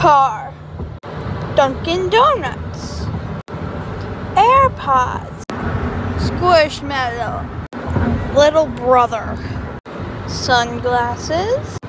car, Dunkin' Donuts, AirPods, Squishmallow, Little Brother, Sunglasses,